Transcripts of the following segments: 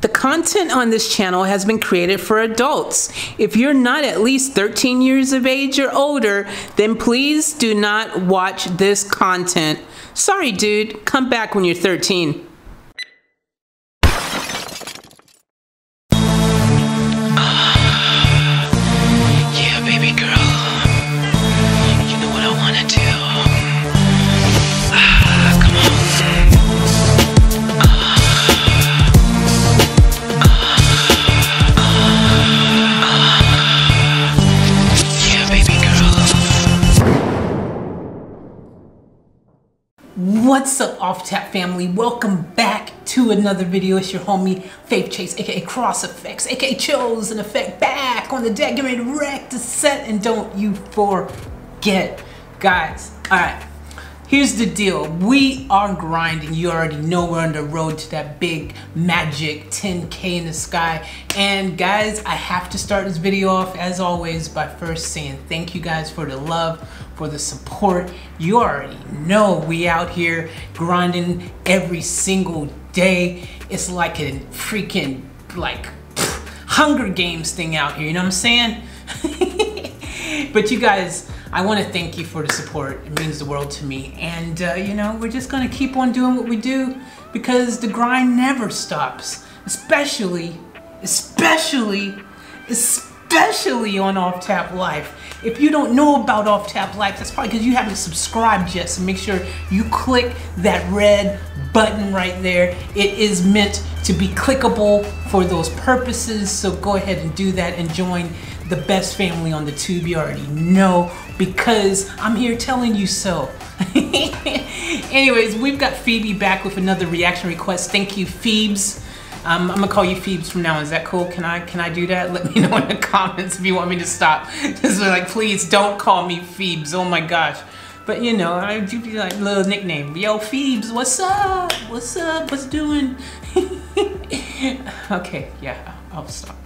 The content on this channel has been created for adults. If you're not at least 13 years of age or older, then please do not watch this content. Sorry, dude. Come back when you're 13. What's up, Off Tap family? Welcome back to another video. It's your homie Faith Chase, aka Crossifex, aka Chosen Effect, back on the deck, ready to the set. And don't you forget, guys. All right, here's the deal. We are grinding. You already know we're on the road to that big magic 10K in the sky. And guys, I have to start this video off as always by first saying thank you guys for the love for the support. You already know we out here grinding every single day. It's like a freaking like pff, Hunger Games thing out here. You know what I'm saying? but you guys, I want to thank you for the support. It means the world to me. And uh, you know, we're just gonna keep on doing what we do because the grind never stops. Especially, especially, especially on Off Tap Life. If you don't know about Off Tap Life, that's probably because you haven't subscribed yet. So make sure you click that red button right there. It is meant to be clickable for those purposes. So go ahead and do that and join the best family on the tube. You already know because I'm here telling you so. Anyways, we've got Phoebe back with another reaction request. Thank you, Phoebes. Um, I'm gonna call you Phoebes from now on. Is that cool? Can I can I do that? Let me know in the comments if you want me to stop. Just like, please don't call me Phoebes. Oh my gosh. But you know, I do be like little nickname. Yo, Phoebes, what's up? What's up? What's doing? okay, yeah, I'll stop.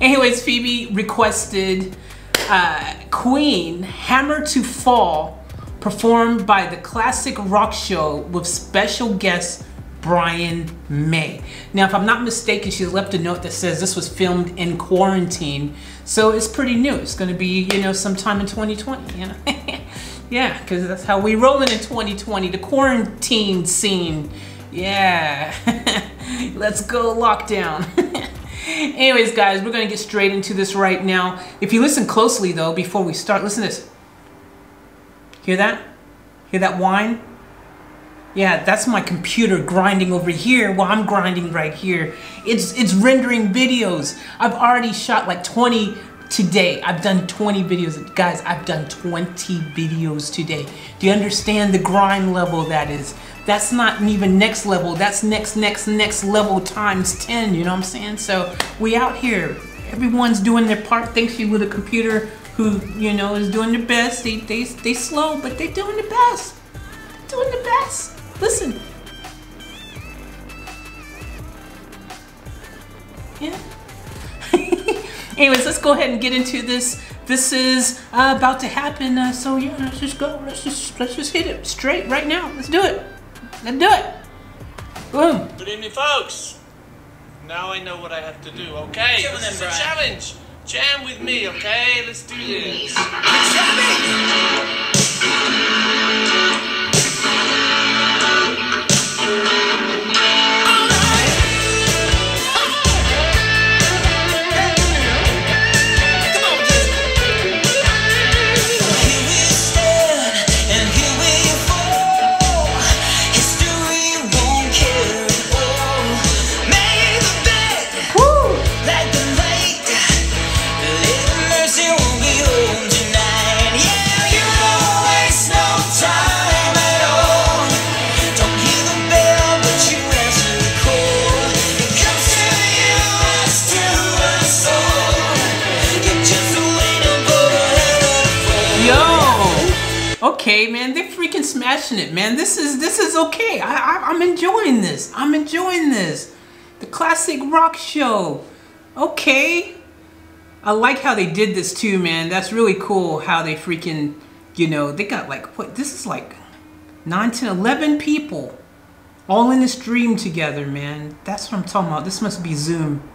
Anyways, Phoebe requested uh, Queen Hammer to Fall performed by the Classic Rock Show with special guest Brian May. Now, if I'm not mistaken, she left a note that says this was filmed in quarantine, so it's pretty new. It's going to be, you know, sometime in 2020, you know? yeah, because that's how we rolling in 2020, the quarantine scene. Yeah. Let's go lockdown. Anyways, guys, we're going to get straight into this right now. If you listen closely, though, before we start, listen to this. Hear that? Hear that whine? Yeah, that's my computer grinding over here while I'm grinding right here. It's it's rendering videos. I've already shot like 20 today. I've done 20 videos. Guys, I've done 20 videos today. Do you understand the grind level that is? That's not even next level. That's next, next, next level times 10. You know what I'm saying? So we out here. Everyone's doing their part. Thanks you with a computer who, you know, is doing their best. They, they, they slow, but they're doing the best. Doing the best. Listen. Anyways, let's go ahead and get into this. This is uh, about to happen. Uh, so yeah, let's just go. Let's just let's just hit it straight right now. Let's do it. Let's do it. Boom. Good evening, folks. Now I know what I have to do. Okay, Jam this is them, a Brian. challenge. Jam with me, okay? Let's do this. Okay, man, they're freaking smashing it, man. This is this is okay. I, I I'm enjoying this. I'm enjoying this. The classic rock show. Okay. I like how they did this too, man. That's really cool how they freaking, you know, they got like what this is like 9 10 11 people All in this dream together, man. That's what I'm talking about. This must be Zoom.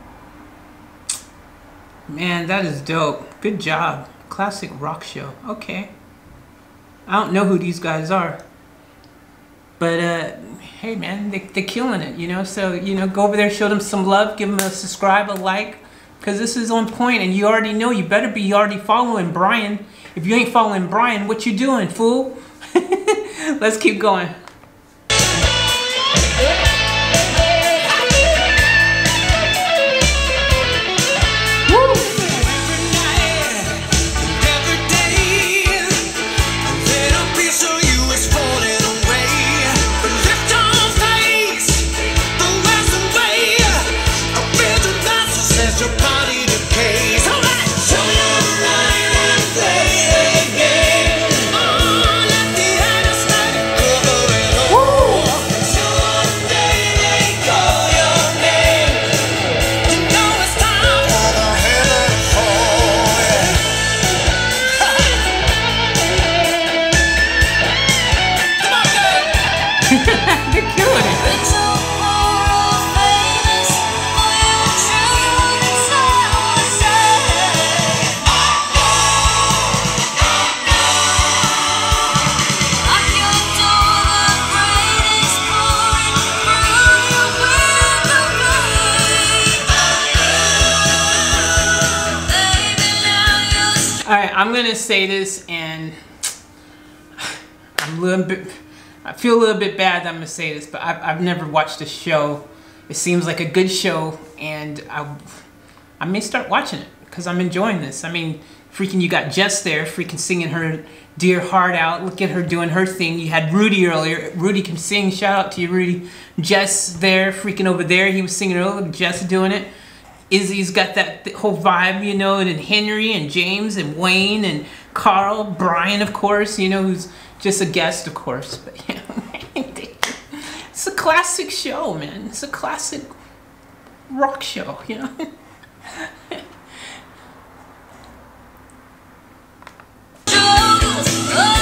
Man, that is dope. Good job. Classic rock show. Okay. I don't know who these guys are. But uh, hey, man, they, they're killing it, you know? So, you know, go over there, show them some love, give them a subscribe, a like, because this is on point, and you already know you better be already following Brian. If you ain't following Brian, what you doing, fool? Let's keep going. I'm gonna say this, and I'm a little bit. I feel a little bit bad that I'm gonna say this, but I've, I've never watched the show. It seems like a good show, and I, I may start watching it because I'm enjoying this. I mean, freaking, you got Jess there, freaking singing her dear heart out. Look at her doing her thing. You had Rudy earlier. Rudy can sing. Shout out to you, Rudy. Jess there, freaking over there. He was singing earlier. Jess doing it. Izzy's got that th- whole vibe, you know, and Henry and James and Wayne and Karl, Brian, of course, you know, who's just a guest, of course. But know, it's a classic show, man. It's a classic rock show, you know. You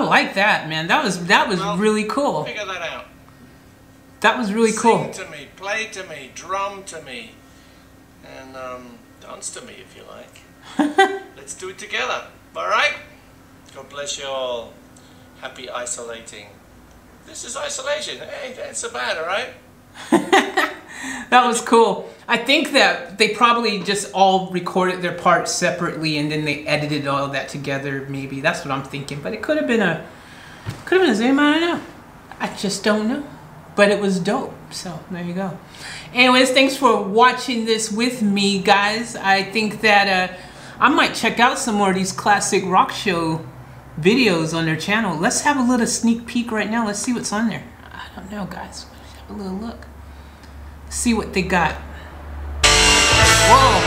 I like that, man. That was that was Well, really cool. Figure that out. That was really cool. Sing to me, play to me, drum to me, and um, dance to me if you like. Let's do it together. All right? God bless you all. Happy isolating. This is isolation. Hey, that's so bad, all right? That was cool. I think that they probably just all recorded their parts separately and then they edited all that together. Maybe that's what I'm thinking. But it could have been a, could have been a Zoom. I don't know. I just don't know. But it was dope. So there you go. Anyways, thanks for watching this with me, guys. I think that uh, I might check out some more of these classic rock show videos on their channel. Let's have a little sneak peek right now. Let's see what's on there. I don't know, guys. Let's have a little look see what they got. Whoa.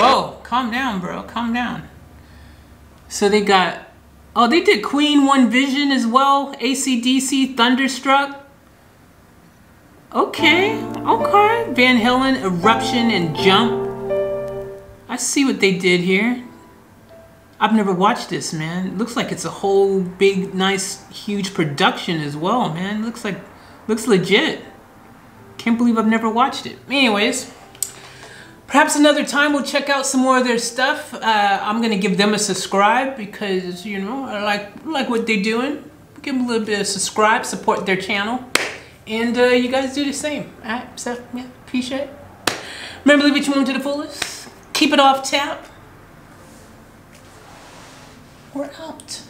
Whoa. Calm down, bro. Calm down. So they got. Oh, they did Queen One Vision as well. ACDC Thunderstruck. Okay. Okay. Van Halen Eruption and Jump. I see what they did here. I've never watched this, man. It looks like it's a whole big, nice, huge production as well, man. It looks like, looks legit. Can't believe I've never watched it. Anyways, perhaps another time we'll check out some more of their stuff. Uh, I'm gonna give them a subscribe because you know I like like what they're doing. Give them a little bit of subscribe, support their channel, and uh, you guys do the same. All right, so yeah, appreciate it. Remember, live each moment to the fullest. Keep it off tap. We're out.